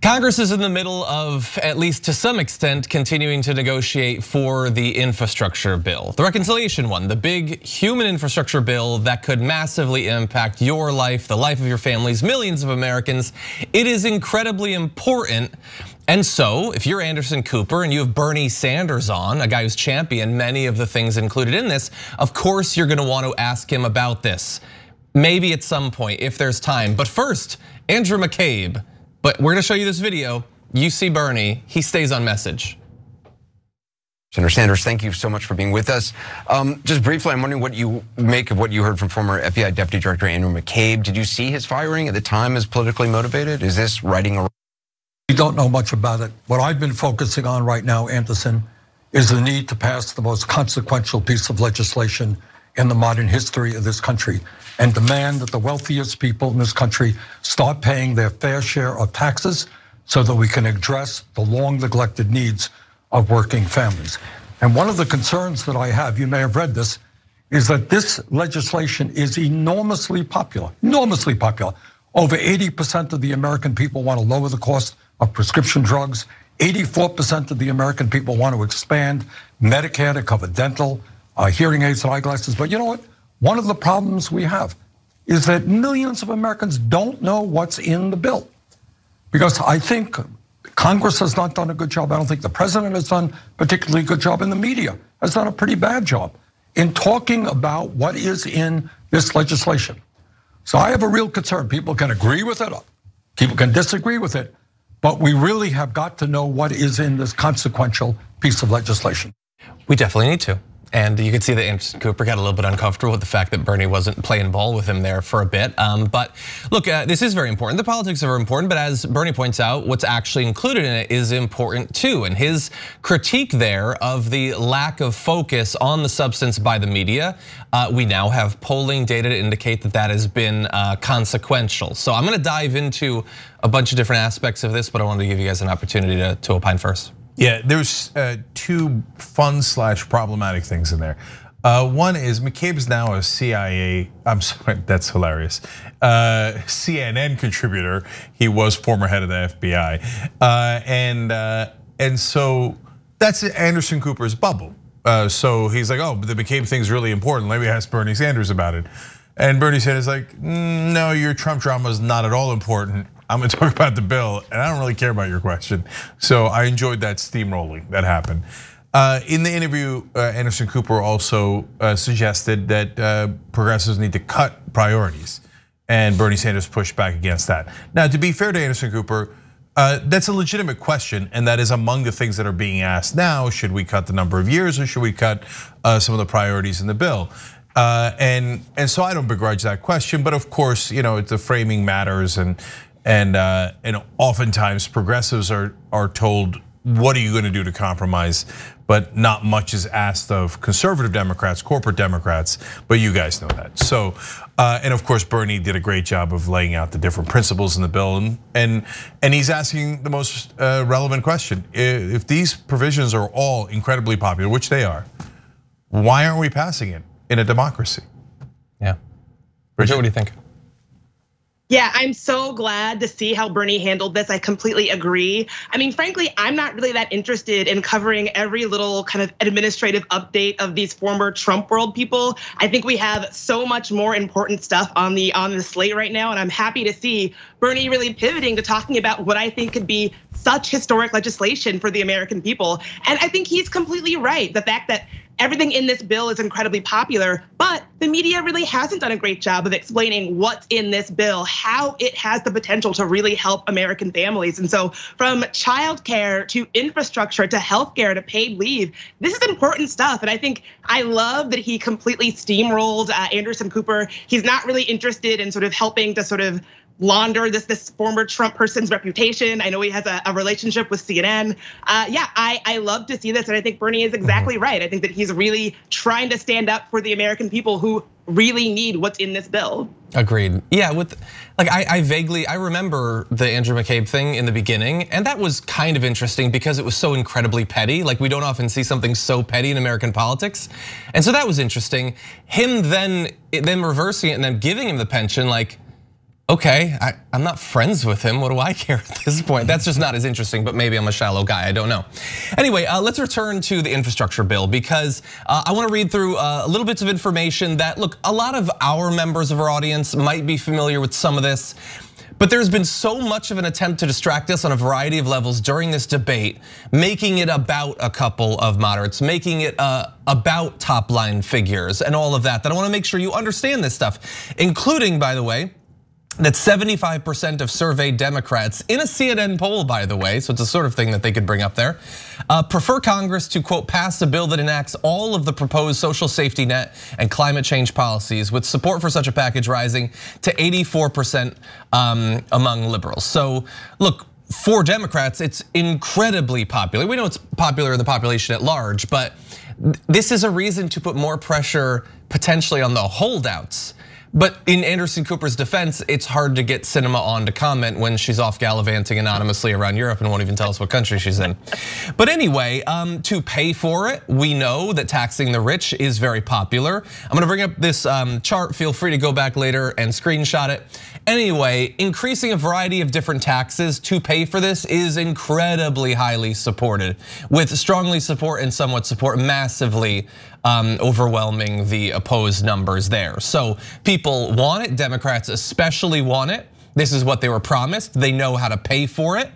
Congress is in the middle of, at least to some extent, continuing to negotiate for the infrastructure bill. The reconciliation one, the big human infrastructure bill that could massively impact your life, the life of your families, millions of Americans. It is incredibly important. And so, if you're Anderson Cooper and you have Bernie Sanders on, a guy who's championed many of the things included in this, of course you're gonna want to ask him about this. Maybe at some point, if there's time. But first, Andrew McCabe. But we're gonna show you this video. You see Bernie, he stays on message. Senator Sanders, thank you so much for being with us. Um, just briefly, I'm wondering what you make of what you heard from former FBI Deputy Director Andrew McCabe. Did you see his firing at the time as politically motivated? Is this writing a We don't know much about it. What I've been focusing on right now, Anderson, is the need to pass the most consequential piece of legislation in the modern history of this country and demand that the wealthiest people in this country start paying their fair share of taxes so that we can address the long neglected needs of working families. And one of the concerns that I have, you may have read this, is that this legislation is enormously popular, enormously popular. Over 80% of the American people want to lower the cost of prescription drugs. 84% of the American people want to expand Medicare to cover dental, Uh, hearing aids, and eyeglasses. But you know what? One of the problems we have is that millions of Americans don't know what's in the bill. Because I think Congress has not done a good job. I don't think the president has done particularly good job, and the media has done a pretty bad job in talking about what is in this legislation. So I have a real concern. People can agree with it, people can disagree with it, but we really have got to know what is in this consequential piece of legislation. We definitely need to. And you can see that Anderson Cooper got a little bit uncomfortable with the fact that Bernie wasn't playing ball with him there for a bit. Um, but look, uh, this is very important. The politics are important, but as Bernie points out, what's actually included in it is important too. And his critique there of the lack of focus on the substance by the media, uh, we now have polling data to indicate that that has been uh, consequential. So I'm gonna dive into a bunch of different aspects of this, but I wanted to give you guys an opportunity to, to opine first. Yeah, there's uh, two fun slash problematic things in there. Uh, one is McCabe is now a CIA. I'm sorry, that's hilarious. Uh, CNN contributor. He was former head of the FBI, and and so that's Anderson Cooper's bubble. So he's like, oh, the McCabe thing's really important. Let me ask Bernie Sanders about it. And Bernie Sanders is like, mm, no, your Trump drama is not at all important. I'm gonna talk about the bill, and I don't really care about your question. So I enjoyed that steamrolling that happened. Uh, in the interview, uh, Anderson Cooper also uh, suggested that progressives need to cut priorities, and Bernie Sanders pushed back against that. Now, to be fair to Anderson Cooper, that's a legitimate question, and that is among the things that are being asked now. Should we cut the number of years, or should we cut some of the priorities in the bill? and and so I don't begrudge that question, but of course, you know, the framing matters, and and uh, and oftentimes progressives are are told what are you going to do to compromise, but not much is asked of conservative Democrats, corporate Democrats. But you guys know that. So, uh, and of course, Bernie did a great job of laying out the different principles in the bill, and and and he's asking the most uh, relevant question: If these provisions are all incredibly popular, which they are, why aren't we passing it in a democracy? Yeah, Bridget, what do you think? Yeah, I'm so glad to see how Bernie handled this. I completely agree. I mean, frankly, I'm not really that interested in covering every little kind of administrative update of these former Trump world people. I think we have so much more important stuff on the on the slate right now, and I'm happy to see Bernie really pivoting to talking about what I think could be such historic legislation for the American people. And I think he's completely right. The fact that everything in this bill is incredibly popular, but the media really hasn't done a great job of explaining what's in this bill, how it has the potential to really help American families. And so, from childcare to infrastructure to healthcare to paid leave, this is important stuff. And I think I love that he completely steamrolled uh, Anderson Cooper. He's not really interested in sort of helping to sort of launder this this former Trump person's reputation. I know he has a, a relationship with CNN. Uh, yeah, I I love to see this, and I think Bernie is exactly mm-hmm. right. I think that he's really trying to stand up for the American people who really need what's in this bill. Agreed. Yeah, with like I, I, vaguely I remember the Andrew McCabe thing in the beginning, and that was kind of interesting because it was so incredibly petty. Like we don't often see something so petty in American politics, and so that was interesting. Him then then reversing it and then giving him the pension, like okay, I, am not friends with him. What do I care at this point? That's just not as interesting, but maybe I'm a shallow guy. I don't know. Anyway, uh, let's return to the infrastructure bill because uh, I want to read through uh, little bits of information that, look, a lot of our members of our audience might be familiar with some of this. But there's been so much of an attempt to distract us on a variety of levels during this debate, making it about a couple of moderates, making it uh, about top line figures and all of that, that I wanna make sure you understand this stuff, including, by the way, that 75% of surveyed Democrats, in a CNN poll, by the way, so it's a sort of thing that they could bring up there, uh, prefer Congress to, quote, pass a bill that enacts all of the proposed social safety net and climate change policies, with support for such a package rising to 84% um, among liberals. So, look, for Democrats, it's incredibly popular. We know it's popular in the population at large, but this is a reason to put more pressure potentially on the holdouts but in Anderson Cooper's defense, it's hard to get Sinema on to comment when she's off gallivanting anonymously around Europe and won't even tell us what country she's in. But anyway, um, to pay for it, we know that taxing the rich is very popular. I'm gonna bring up this um, chart. Feel free to go back later and screenshot it. Anyway, increasing a variety of different taxes to pay for this is incredibly highly supported, with strongly support and somewhat support massively um, overwhelming the opposed numbers there. So people want it, Democrats especially want it. This is what they were promised. They know how to pay for it.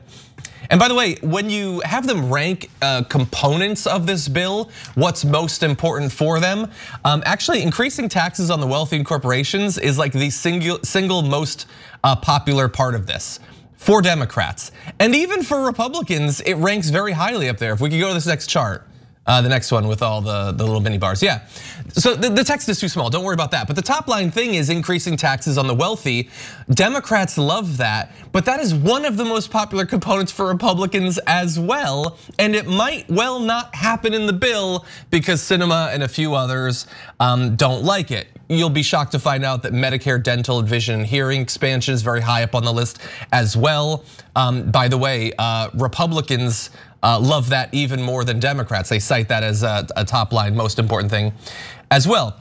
And by the way, when you have them rank uh, components of this bill, what's most important for them, um, actually increasing taxes on the wealthy and corporations is like the single, single most uh, popular part of this for Democrats. And even for Republicans, it ranks very highly up there. If we could go to this next chart. Uh, the next one with all the, the little mini bars, yeah. So the, the text is too small, don't worry about that. But the top line thing is increasing taxes on the wealthy. Democrats love that, but that is one of the most popular components for Republicans as well. And it might well not happen in the bill because Sinema and a few others um, don't like it. You'll be shocked to find out that Medicare, dental, and vision, and hearing expansion is very high up on the list as well. Um, by the way, uh, Republicans uh, love that even more than Democrats. They cite that as a, a top line most important thing as well.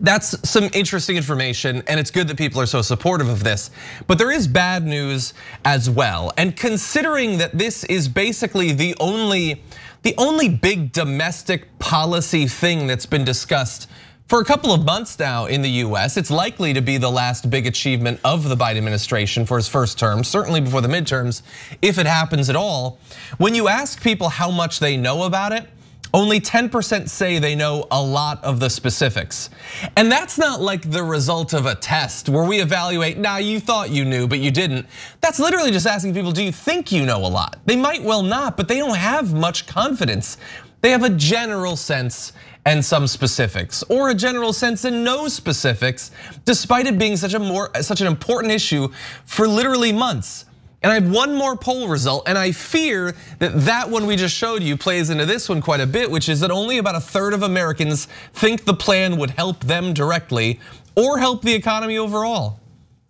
That's some interesting information, and it's good that people are so supportive of this. But there is bad news as well. And considering that this is basically the only, the only big domestic policy thing that's been discussed for a couple of months now in the US, it's likely to be the last big achievement of the Biden administration for his first term, certainly before the midterms, if it happens at all. When you ask people how much they know about it, only 10% say they know a lot of the specifics. And that's not like the result of a test where we evaluate, nah, you thought you knew, but you didn't. That's literally just asking people, do you think you know a lot? They might well not, but they don't have much confidence. They have a general sense and some specifics, or a general sense and no specifics, despite it being such a more such an important issue for literally months. And I have one more poll result, and I fear that that one we just showed you plays into this one quite a bit, which is that only about a third of Americans think the plan would help them directly or help the economy overall.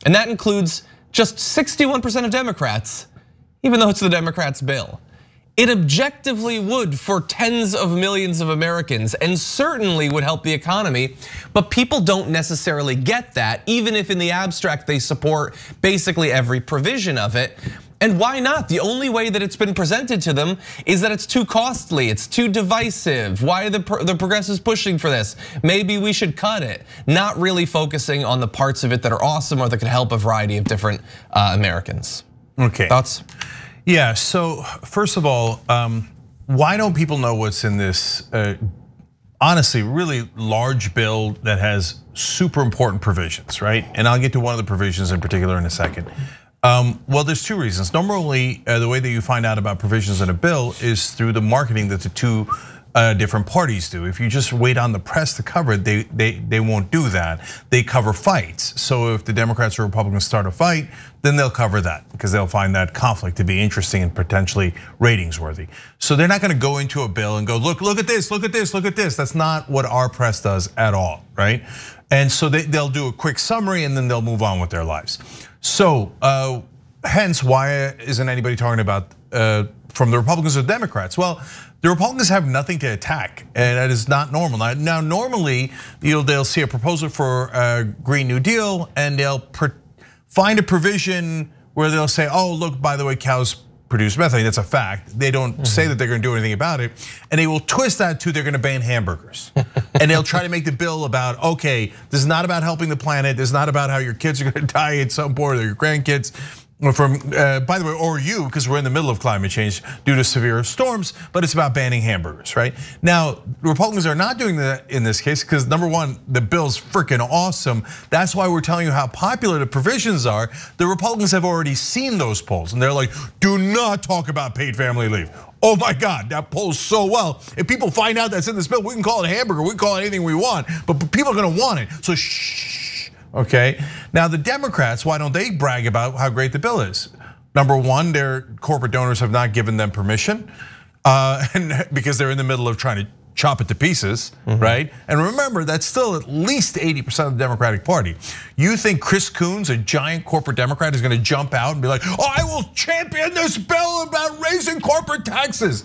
And that includes just 61% of Democrats, even though it's the Democrats' bill. It objectively would for tens of millions of Americans and certainly would help the economy, but people don't necessarily get that, even if in the abstract they support basically every provision of it. And why not? The only way that it's been presented to them is that it's too costly, it's too divisive. Why are the, the progressives pushing for this? Maybe we should cut it. Not really focusing on the parts of it that are awesome or that could help a variety of different uh, Americans. Okay. Thoughts? Yeah, so first of all, um, why don't people know what's in this uh, honestly really large bill that has super important provisions, right? And I'll get to one of the provisions in particular in a second. Um, well, there's two reasons. Normally, uh, the way that you find out about provisions in a bill is through the marketing that the two different parties do. If you just wait on the press to cover it, they, they, they won't do that. They cover fights. So if the Democrats or Republicans start a fight, then they'll cover that because they'll find that conflict to be interesting and potentially ratings worthy. So they're not gonna go into a bill and go, look, look at this, look at this, look at this. That's not what our press does at all, right? And so they, they'll do a quick summary and then they'll move on with their lives. So uh, hence, why isn't anybody talking about uh, from the Republicans or Democrats? Well, the Republicans have nothing to attack, and that is not normal. Now, normally, they'll see a proposal for a Green New Deal, and they'll find a provision where they'll say, oh, look, by the way, cows produce methane. That's a fact. They don't mm-hmm. say that they're going to do anything about it. And they will twist that to they're going to ban hamburgers. and they'll try to make the bill about, okay, this is not about helping the planet. This is not about how your kids are going to die at some point or your grandkids from, uh, by the way, or you, because we're in the middle of climate change due to severe storms, but it's about banning hamburgers, right? Now, Republicans are not doing that in this case because number one, the bill's freaking awesome. That's why we're telling you how popular the provisions are. The Republicans have already seen those polls and they're like, do not talk about paid family leave. Oh my God, that polls so well. If people find out that's in this bill, we can call it a hamburger, we can call it anything we want, but people are gonna want it. So shh okay? Now the Democrats, why don't they brag about how great the bill is? Number one, their corporate donors have not given them permission, uh, and because they're in the middle of trying to chop it to pieces, mm -hmm. right? And remember, that's still at least 80% of the Democratic Party. You think Chris Coons, a giant corporate Democrat, is gonna jump out and be like, oh, I will champion this bill about raising corporate taxes.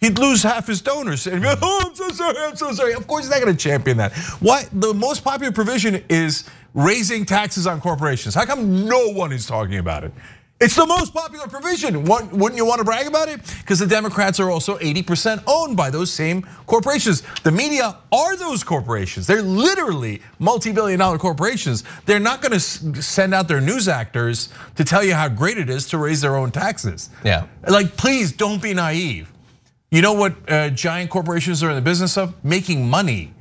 He'd lose half his donors and be like, oh, I'm so sorry, I'm so sorry. Of course, he's not gonna champion that. Why? The most popular provision is raising taxes on corporations. How come no one is talking about it? It's the most popular provision. Wouldn't you want to brag about it? Because the Democrats are also 80% owned by those same corporations. The media are those corporations. They're literally multi-billion dollar corporations. They're not going to send out their news actors to tell you how great it is to raise their own taxes. Yeah. Like, please don't be naive. You know what uh, giant corporations are in the business of? Making money.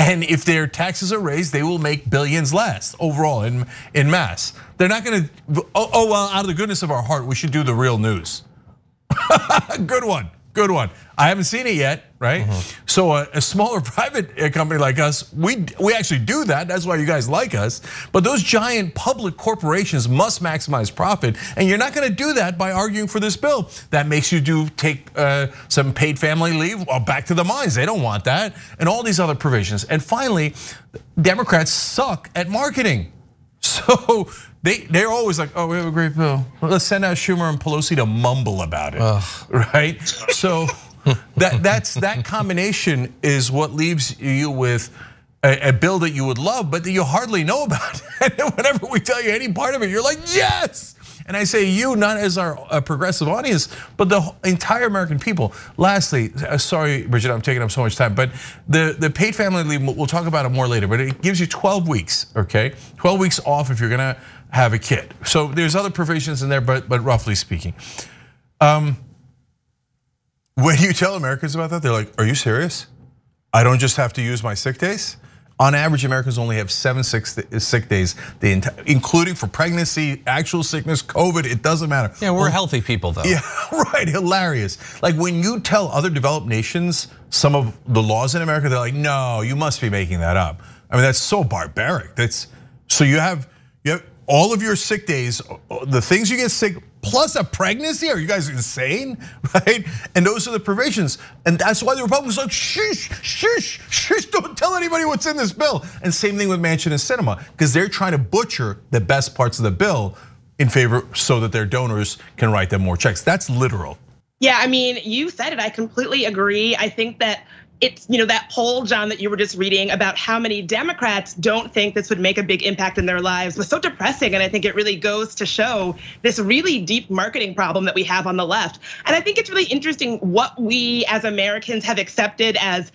And if their taxes are raised, they will make billions less overall in, in mass. They're not gonna, oh, oh well, out of the goodness of our heart, we should do the real news. Good one. Good one. I haven't seen it yet, right? Mm -hmm. So a, a, smaller private uh, company like us, we we actually do that. That's why you guys like us. But those giant public corporations must maximize profit, and you're not going to do that by arguing for this bill. That makes you do take uh, some paid family leave. Well, back to the mines. They don't want that, and all these other provisions. And finally, Democrats suck at marketing. So they they're always like, oh, we have a great bill. Let's send out Schumer and Pelosi to mumble about it, Ugh. right? So that that's that combination is what leaves you with a, a, bill that you would love, but that you hardly know about. And whenever we tell you any part of it, you're like, yes. And I say you, not as our progressive audience, but the entire American people. Lastly, uh, sorry, Bridget, I'm taking up so much time, but the, the paid family leave, we'll talk about it more later, but it gives you 12 weeks, okay? 12 weeks off if you're gonna have a kid. So there's other provisions in there, but, but roughly speaking. Um, when you tell Americans about that, they're like, are you serious? I don't just have to use my sick days? On average, Americans only have seven sick days, including for pregnancy, actual sickness, COVID, it doesn't matter. Yeah, we're well, healthy people though. Yeah, right, hilarious. Like when you tell other developed nations some of the laws in America, they're like, no, you must be making that up. I mean, that's so barbaric. That's So you have, you have all of your sick days, uh, uh, the things you get sick, plus a pregnancy? Are you guys insane? Right? And those are the provisions. And that's why the Republicans are like, shush, shush, shush, don't tell anybody what's in this bill. And same thing with Manchin and Sinema, because they're trying to butcher the best parts of the bill in favor so that their donors can write them more checks. That's literal. Yeah, I mean, you said it. I completely agree. I think that it's you know that poll john that you were just reading about how many democrats don't think this would make a big impact in their lives was so depressing and i think it really goes to show this really deep marketing problem that we have on the left and i think it's really interesting what we as americans have accepted as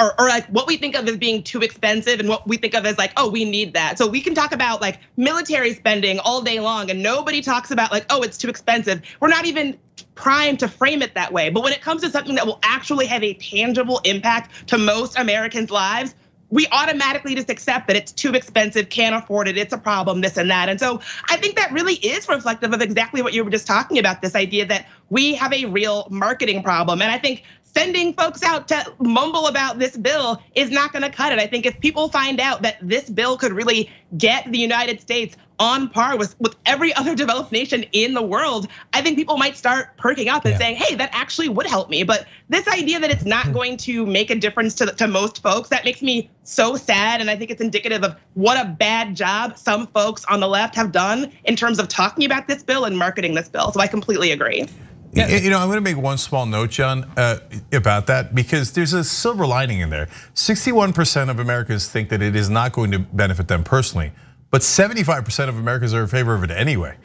or, or, like what we think of as being too expensive and what we think of as like, oh, we need that. So we can talk about like military spending all day long and nobody talks about like, oh, it's too expensive. We're not even primed to frame it that way. But when it comes to something that will actually have a tangible impact to most Americans' lives, we automatically just accept that it's too expensive, can't afford it, it's a problem, this and that. And so I think that really is reflective of exactly what you were just talking about this idea that we have a real marketing problem. And I think sending folks out to mumble about this bill is not going to cut it. I think if people find out that this bill could really get the United States on par with, with every other developed nation in the world, I think people might start perking up and yeah. saying, hey, that actually would help me. But this idea that it's not hmm. going to make a difference to, to most folks, that makes me so sad. And I think it's indicative of what a bad job some folks on the left have done in terms of talking about this bill and marketing this bill. So I completely agree. Yeah. You know, I'm going to make one small note, John, uh, about that because there's a silver lining in there. 61% of Americans think that it is not going to benefit them personally, but 75% of Americans are in favor of it anyway.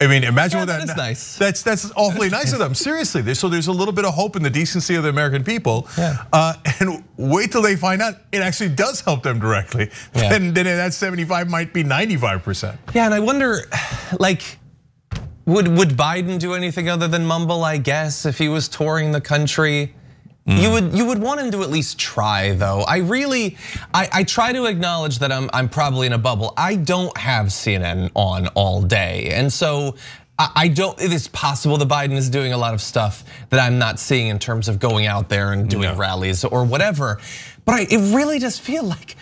I mean, imagine yeah, what that, that is nice. That's that's awfully nice of them. Seriously, so there's a little bit of hope in the decency of the American people. Yeah. Uh, and wait till they find out it actually does help them directly. Yeah. Then, then that 75 might be 95 percent. Yeah, and I wonder, like, would would Biden do anything other than mumble? I guess if he was touring the country. Mm. You would you would want him to at least try though. I really I, I try to acknowledge that I'm I'm probably in a bubble. I don't have CNN on all day. And so I, I don't it is possible that Biden is doing a lot of stuff that I'm not seeing in terms of going out there and doing No. rallies or whatever. But I, it really does feel like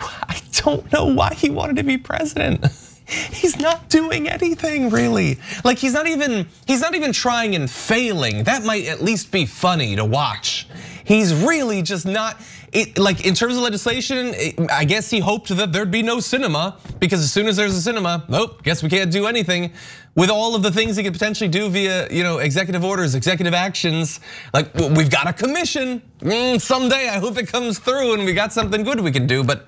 I don't know why he wanted to be president. He's not doing anything really. Like he's not even he's not even trying and failing. That might at least be funny to watch. He's really just not it, like in terms of legislation, I guess he hoped that there'd be no Sinema because as soon as there's a Sinema, nope, guess we can't do anything. With all of the things he could potentially do via, you know, executive orders, executive actions, like we've got a commission. Mm, someday I hope it comes through and we got something good we can do, but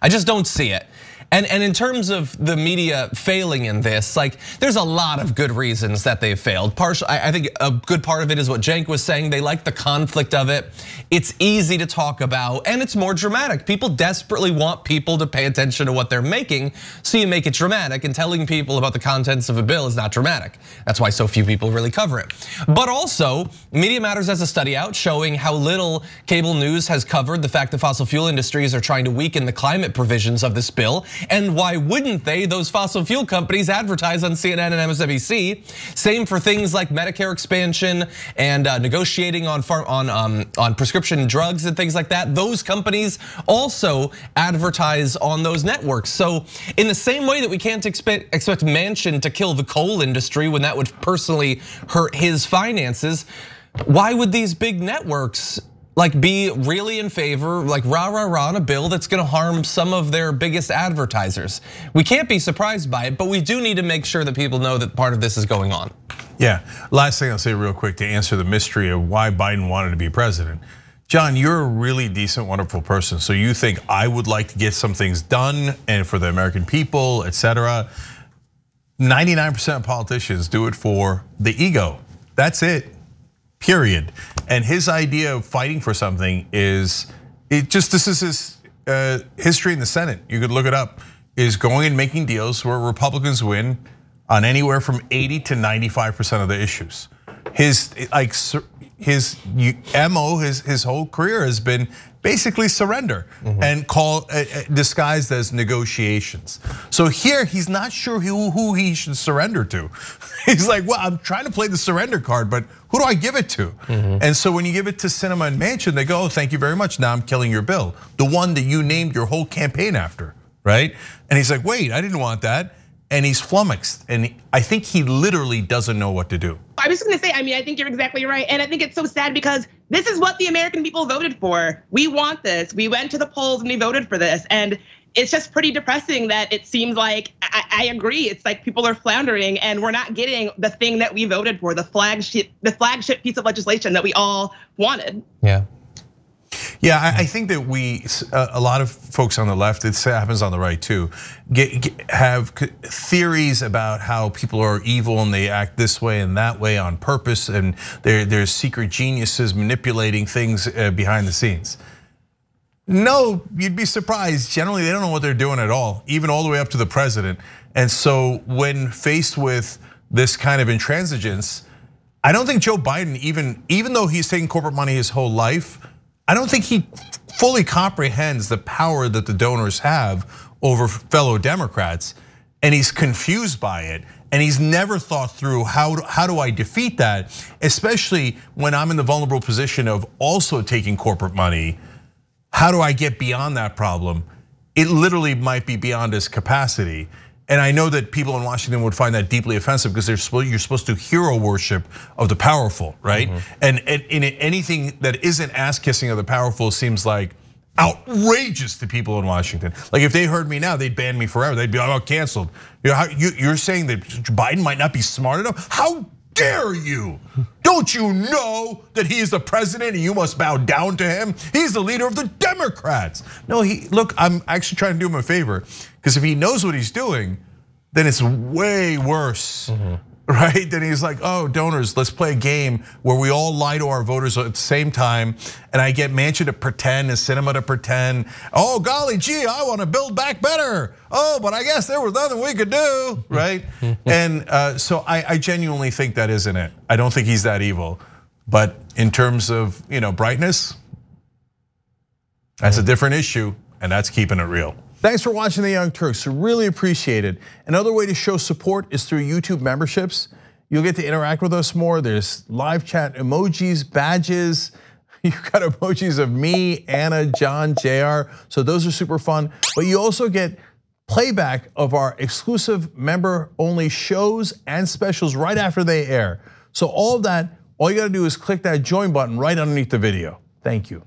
I just don't see it. And, and in terms of the media failing in this, like there's a lot of good reasons that they've failed. Partial, I think a good part of it is what Cenk was saying. They like the conflict of it. It's easy to talk about and it's more dramatic. People desperately want people to pay attention to what they're making, so you make it dramatic. And telling people about the contents of a bill is not dramatic. That's why so few people really cover it. But also, Media Matters has a study out showing how little cable news has covered the fact that fossil fuel industries are trying to weaken the climate provisions of this bill. And why wouldn't they? Those fossil fuel companies advertise on CNN and MSNBC. Same for things like Medicare expansion and uh, negotiating on farm, on um, on prescription drugs and things like that. Those companies also advertise on those networks. So in the same way that we can't expect expect Manchin to kill the coal industry when that would personally hurt his finances, why would these big networks like be really in favor, like rah rah rah on a bill that's gonna harm some of their biggest advertisers. We can't be surprised by it, but we do need to make sure that people know that part of this is going on. Yeah. Last thing I'll say real quick to answer the mystery of why Biden wanted to be president. John, you're a really decent, wonderful person. So you think I would like to get some things done and for the American people, et cetera. 99% of politicians do it for the ego. That's it. Period. And his idea of fighting for something is it just this is his uh, history in the Senate. You could look it up. Is going and making deals where Republicans win on anywhere from 80 to 95% of the issues. His like his mo, his his whole career has been basically surrender and call uh, uh, disguised as negotiations. So here he's not sure who who he should surrender to. He's like, well, I'm trying to play the surrender card, but who do I give it to? And so when you give it to Sinema and Manchin, they go, oh, thank you very much. Now I'm killing your bill, the one that you named your whole campaign after, right? And he's like, wait, I didn't want that. And he's flummoxed, and I think he literally doesn't know what to do. I was just gonna say, I mean, I think you're exactly right. And I think it's so sad because this is what the American people voted for. We want this. We went to the polls and we voted for this. And it's just pretty depressing that it seems like I, I agree. It's like people are floundering and we're not getting the thing that we voted for, the flagship, the flagship piece of legislation that we all wanted. Yeah. Yeah, I, think that we, a lot of folks on the left, it happens on the right too, get, get, have theories about how people are evil and they act this way and that way on purpose, and there's secret geniuses manipulating things uh, behind the scenes. No, you'd be surprised. Generally, they don't know what they're doing at all, even all the way up to the president. And so, when faced with this kind of intransigence, I don't think Joe Biden, even even though he's taking corporate money his whole life, I don't think he fully comprehends the power that the donors have over fellow Democrats, and he's confused by it. And he's never thought through how, how do I defeat that, especially when I'm in the vulnerable position of also taking corporate money. How do I get beyond that problem? It literally might be beyond his capacity. And I know that people in Washington would find that deeply offensive because they're you're supposed to hero worship of the powerful, right? Mm-hmm. And in anything that isn't ass kissing of the powerful seems like outrageous to people in Washington. Like if they heard me now, they'd ban me forever. They'd be all canceled. You know, you're saying that Biden might not be smart enough? How dare you? Don't you know that he's the president and you must bow down to him? He's the leader of the Democrats. No, he look, I'm actually trying to do him a favor because if he knows what he's doing, then it's way worse. Mm -hmm right? Then he's like, oh, donors, let's play a game where we all lie to our voters at the same time. And I get Manchin to pretend and Sinema to pretend, oh, golly gee, I want to build back better. Oh, but I guess there was nothing we could do, right? and uh, so I, I genuinely think that isn't it. I don't think he's that evil. But in terms of you know brightness, that's a different issue, and that's keeping it real. Thanks for watching The Young Turks, really appreciate it. Another way to show support is through YouTube memberships. You'll get to interact with us more. There's live chat emojis, badges. You've got emojis of me, Anna, John, JR. So those are super fun. But you also get playback of our exclusive member only shows and specials right after they air. So all of that, all you gotta do is click that join button right underneath the video. Thank you.